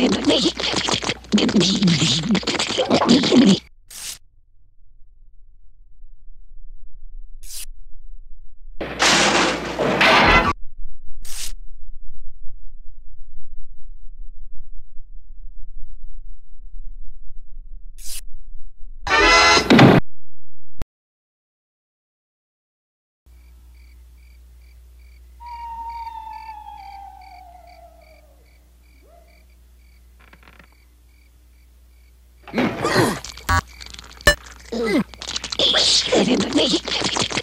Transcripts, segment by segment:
めっちゃいい。Elini ne yıkmayacak?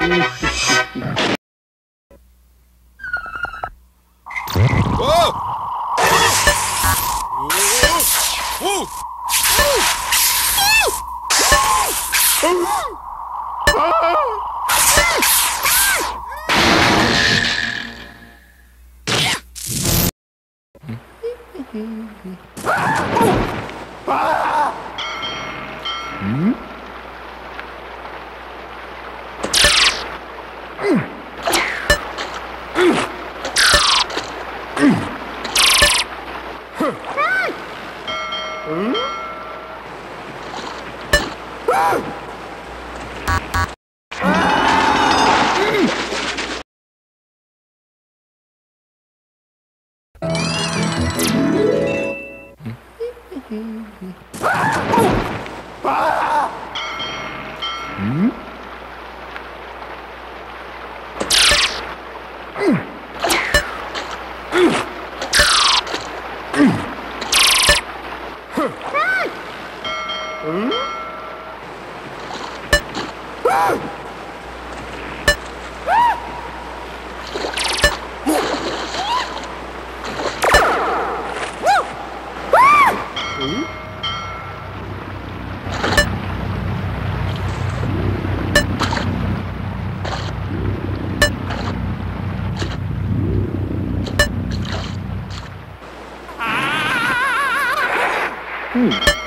Mm-hmm. Oh! Hmm? Ah! Hmm.